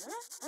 Achoo!